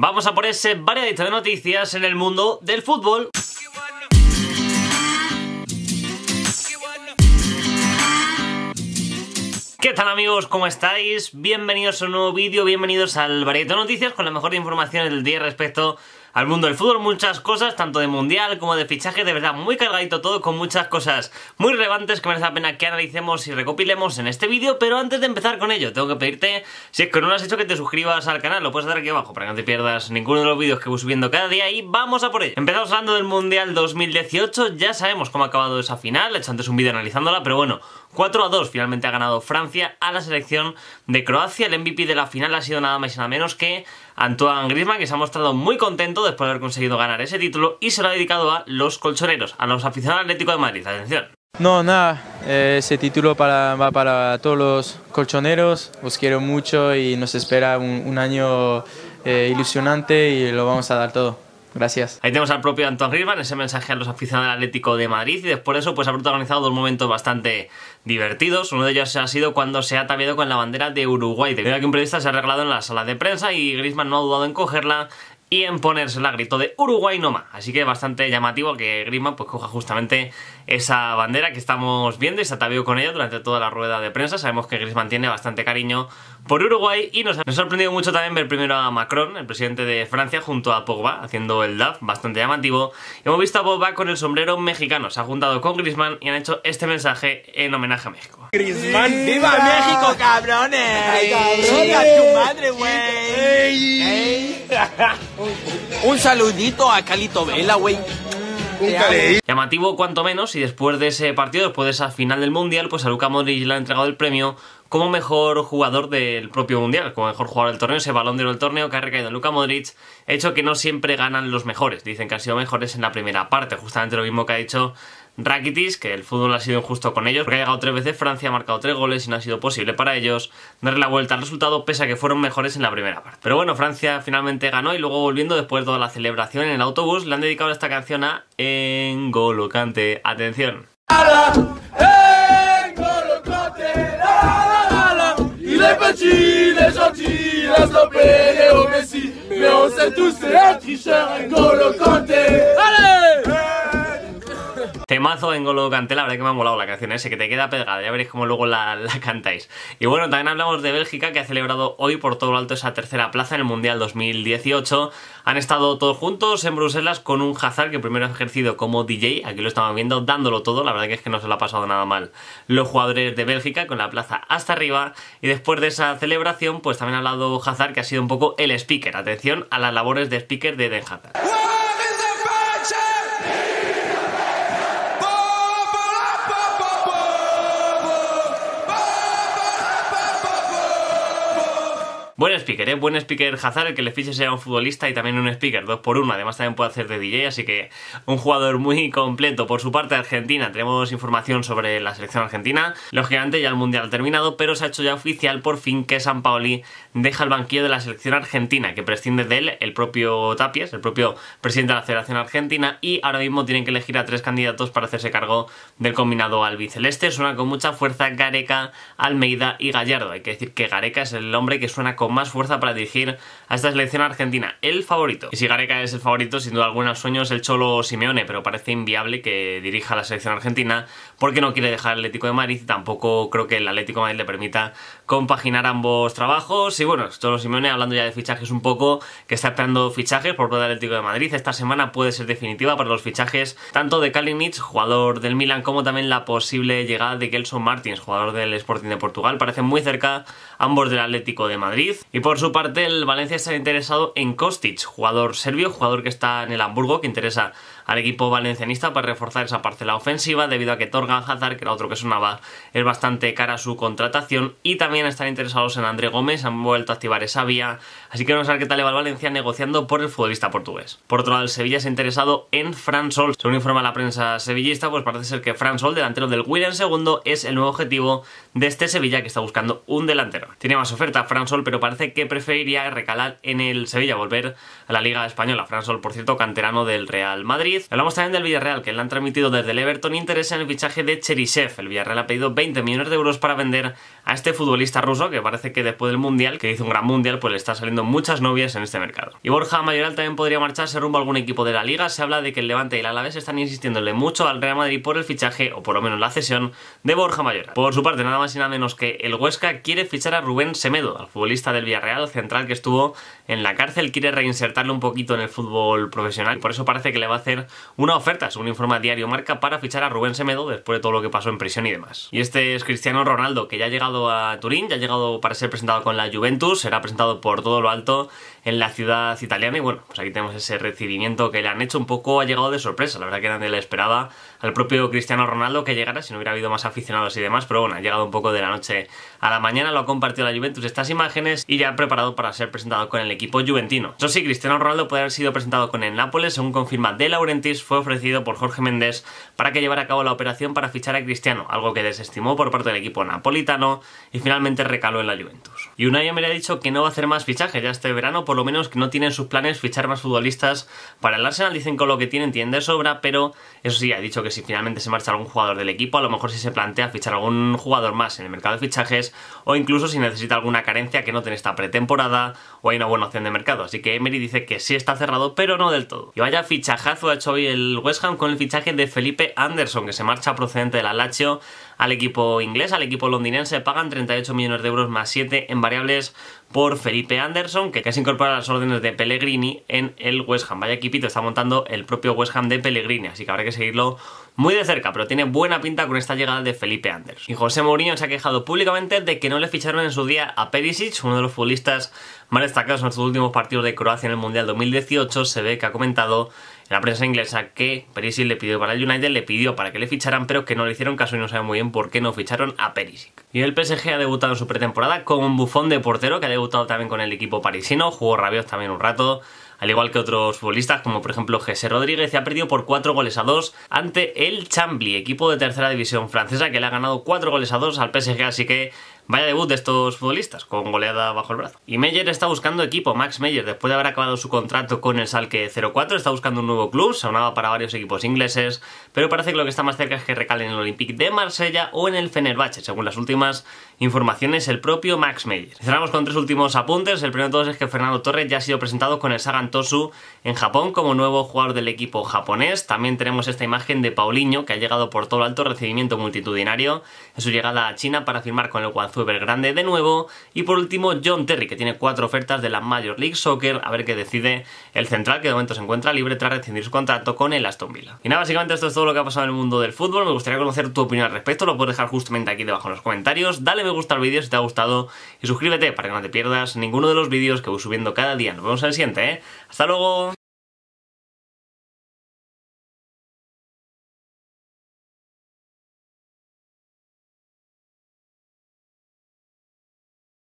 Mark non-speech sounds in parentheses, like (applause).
Vamos a por ese variadito de noticias en el mundo del fútbol. ¿Qué tal amigos? ¿Cómo estáis? Bienvenidos a un nuevo vídeo, bienvenidos al Variedad de Noticias con la mejor información del día respecto al mundo del fútbol, muchas cosas, tanto de mundial como de fichaje, de verdad muy cargadito todo, con muchas cosas muy relevantes que merece la pena que analicemos y recopilemos en este vídeo, pero antes de empezar con ello, tengo que pedirte, si es que no lo has hecho, que te suscribas al canal, lo puedes hacer aquí abajo para que no te pierdas ninguno de los vídeos que voy subiendo cada día y vamos a por ello. Empezamos hablando del Mundial 2018, ya sabemos cómo ha acabado esa final, he hecho antes un vídeo analizándola, pero bueno, 4 a 2 finalmente ha ganado Francia a la selección de Croacia, el MVP de la final ha sido nada más y nada menos que Antoine Griezmann, que se ha mostrado muy contento después de haber conseguido ganar ese título y se lo ha dedicado a los colchoneros, a los aficionados Atlético de Madrid. Atención. No, nada, eh, ese título para, va para todos los colchoneros, os quiero mucho y nos espera un, año eh, ilusionante y lo vamos a dar todo. Gracias. Ahí tenemos al propio Antoine Griezmann, ese mensaje a los aficionados del Atlético de Madrid y después de eso pues ha protagonizado dos momentos bastante divertidos. Uno de ellos ha sido cuando se ha ataviado con la bandera de Uruguay. Debido a que un periodista se ha arreglado en la sala de prensa y Griezmann no ha dudado en cogerla y en ponerse la grito de Uruguay no más. Así que bastante llamativo que Griezmann pues coja justamente esa bandera que estamos viendo y se atavió con ella durante toda la rueda de prensa. Sabemos que Griezmann tiene bastante cariño por Uruguay y nos ha sorprendido mucho también ver primero a Macron, el presidente de Francia, junto a Pogba, haciendo el DAF, bastante llamativo. hemos visto a Pogba con el sombrero mexicano, se ha juntado con Griezmann y han hecho este mensaje en homenaje a México. Griezmann, ¡viva México, cabrones! ¡Ay, tu madre, güey! Un saludito a Calito Vela, güey. Llamativo cuanto menos y después de ese partido, después de esa final del Mundial, pues a Luka Modric le ha entregado el premio como mejor jugador del propio Mundial, como mejor jugador del torneo, ese balón de oro del torneo que ha recaído en Luka Modric, hecho que no siempre ganan los mejores, dicen que han sido mejores en la primera parte, justamente lo mismo que ha dicho Rakitic, que el fútbol ha sido injusto con ellos, porque ha llegado tres veces Francia, ha marcado tres goles y no ha sido posible para ellos darle la vuelta al resultado, pese a que fueron mejores en la primera parte. Pero bueno, Francia finalmente ganó y luego volviendo después de toda la celebración en el autobús, le han dedicado esta canción a Engolo Kante. Atención. Temazo en Golo Canté, la verdad que me ha molado la canción ese, que te queda pegada, ya veréis cómo luego la, la, (laughs) cantáis. Y bueno, también hablamos de Bélgica, que ha celebrado hoy por todo lo alto esa tercera plaza en el Mundial 2018. Han estado todos juntos en Bruselas con un Hazard que primero ha ejercido como DJ, aquí lo estamos viendo, dándolo todo, la verdad que es que no se lo ha pasado nada mal los jugadores de Bélgica, con la plaza hasta arriba. Y después de esa celebración, pues también ha hablado Hazard, que ha sido un poco el speaker. Atención a las labores de speaker de Den Hazard. Buen speaker, ¿eh? Buen speaker Hazard, el que le fiche sea un futbolista y también un speaker, dos por uno. Además también puede hacer de DJ, así que un jugador muy completo. Por su parte, Argentina, tenemos información sobre la selección argentina. Lógicamente ya el Mundial ha terminado, pero se ha hecho ya oficial por fin que San Paoli deja el banquillo de la selección argentina, que prescinde de él el propio Tapies, el propio presidente de la Federación Argentina, y ahora mismo tienen que elegir a tres candidatos para hacerse cargo del combinado albiceleste. Suena con mucha fuerza Gareca, Almeida y Gallardo. Hay que decir que Gareca es el hombre que suena con más fuerza para dirigir a esta selección argentina. El favorito. Y si Gareca es el favorito, sin duda alguna, sueño es el Cholo Simeone, pero parece inviable que dirija la selección argentina porque no quiere dejar el Atlético de Madrid y tampoco creo que el Atlético de Madrid le permita compaginar ambos trabajos. Y bueno, Cholo Simeone, hablando ya de fichajes un poco, que está esperando fichajes por parte del Atlético de Madrid. Esta semana puede ser definitiva para los fichajes tanto de Kalinic, jugador del Milan, como también la posible llegada de Gelson Martins, jugador del Sporting de Portugal. Parecen muy cerca ambos del Atlético de Madrid. Y por su parte, el Valencia está interesado en Kostic, jugador serbio, jugador que está en el Hamburgo, que interesa al equipo valencianista para reforzar esa parcela ofensiva debido a que Torgan Hazard, que era otro que sonaba, es bastante cara su contratación y también están interesados en André Gómez, han vuelto a activar esa vía, así que vamos a ver qué tal le va el Valencia negociando por el futbolista portugués. Por otro lado, el Sevilla se ha interesado en Fran Sol. Según informa la prensa sevillista, pues parece ser que Fran Sol, delantero del William segundo, es el nuevo objetivo de este Sevilla que está buscando un delantero. Tiene más oferta Fran Sol, pero parece que preferiría recalar en el Sevilla, volver a la Liga Española. Fran Sol, por cierto, canterano del Real Madrid. Hablamos también del Villarreal, que le han transmitido desde el Everton interés en el fichaje de Cherisev. El Villarreal ha pedido 20 millones de euros para vender a este futbolista ruso que parece que después del Mundial, que hizo un gran Mundial, pues le está saliendo muchas novias en este mercado. Y Borja Mayoral también podría marcharse rumbo a algún equipo de la Liga. Se habla de que el Levante y el Alavés están insistiéndole mucho al Real Madrid por el fichaje, o por lo menos la cesión, de Borja Mayoral. Por su parte, nada más y nada menos que el Huesca quiere fichar a Rubén Semedo, al futbolista del Villarreal central que estuvo en la cárcel, quiere reinsertarle un poquito en el fútbol profesional. Por eso parece que le va a hacer una oferta, según informa Diario Marca, para fichar a Rubén Semedo después de todo lo que pasó en prisión y demás. Y este es Cristiano Ronaldo, que ya ha llegado a Turín, ya ha llegado para ser presentado con la Juventus, será presentado por todo lo alto en la ciudad italiana y bueno, pues aquí tenemos ese recibimiento que le han hecho un poco, ha llegado de sorpresa, la verdad que nadie le esperaba al propio Cristiano Ronaldo que llegara si no hubiera habido más aficionados y demás, pero bueno, ha llegado un poco de la noche a la mañana, lo ha compartido la Juventus estas imágenes y ya ha preparado para ser presentado con el equipo juventino. Eso sí, Cristiano Ronaldo puede haber sido presentado con el Nápoles, según confirma De Laurentiis, fue ofrecido por Jorge Méndez para que llevara a cabo la operación para fichar a Cristiano, algo que desestimó por parte del equipo napolitano y finalmente recaló en la Juventus. Y Unai me ha dicho que no va a hacer más fichajes ya este verano, por lo menos que no tienen sus planes fichar más futbolistas para el Arsenal, dicen que lo que tienen tienen de sobra, pero eso sí, ha dicho que si finalmente se marcha algún jugador del equipo, a lo mejor si se plantea fichar algún jugador más en el mercado de fichajes o incluso si necesita alguna carencia que no tiene esta pretemporada o hay una buena opción de mercado. Así que Emery dice que sí está cerrado, pero no del todo. Y vaya fichajazo ha hecho hoy el West Ham con el fichaje de Felipe Anderson, que se marcha procedente de la Lazio al equipo inglés, al equipo londinense, pagan 38 millones de euros más 7 en variables por Felipe Anderson, que casi incorpora las órdenes de Pellegrini en el West Ham. Vaya equipito está montando el propio West Ham de Pellegrini, así que habrá que seguirlo muy de cerca, pero tiene buena pinta con esta llegada de Felipe Anderson. Y José Mourinho se ha quejado públicamente de que no le ficharon en su día a Perisic, uno de los futbolistas más destacados en estos últimos partidos de Croacia en el Mundial 2018. Se ve que ha comentado en la prensa inglesa que Perisic le pidió para el United, le pidió para que le ficharan, pero que no le hicieron caso y no sabe muy bien por qué no ficharon a Perisic. Y el PSG ha debutado en su pretemporada con un bufón de portero que ha debutado también con el equipo parisino, jugó Rabiot también un rato, al igual que otros futbolistas como por ejemplo Jesse Rodríguez, ha perdido por 4 goles a 2 ante el Chambly, equipo de tercera división francesa que le ha ganado 4 goles a 2 al PSG, así que Vaya debut de estos futbolistas, con goleada bajo el brazo. Y Meyer está buscando equipo, Max Meyer, después de haber acabado su contrato con el Salque 04, está buscando un nuevo club, se unaba para varios equipos ingleses, pero parece que lo que está más cerca es que recale en el Olympique de Marsella o en el Fenerbahce, según las últimas informaciones el propio Max Meyer. Cerramos con tres últimos apuntes, el primero de todos es que Fernando Torres ya ha sido presentado con el Sagan Tosu en Japón como nuevo jugador del equipo japonés, también tenemos esta imagen de Paulinho, que ha llegado por todo alto recibimiento multitudinario en su llegada a China para firmar con el Guangzhou grande de nuevo. Y por último, John Terry, que tiene cuatro ofertas de la Major League Soccer, a ver qué decide el central, que de momento se encuentra libre tras rescindir su contrato con el Aston Villa. Y nada, básicamente esto es todo lo que ha pasado en el mundo del fútbol. Me gustaría conocer tu opinión al respecto, lo puedes dejar justamente aquí debajo en los comentarios. Dale me gusta al vídeo si te ha gustado y suscríbete para que no te pierdas ninguno de los vídeos que voy subiendo cada día. Nos vemos en el siguiente, ¿eh? ¡Hasta luego!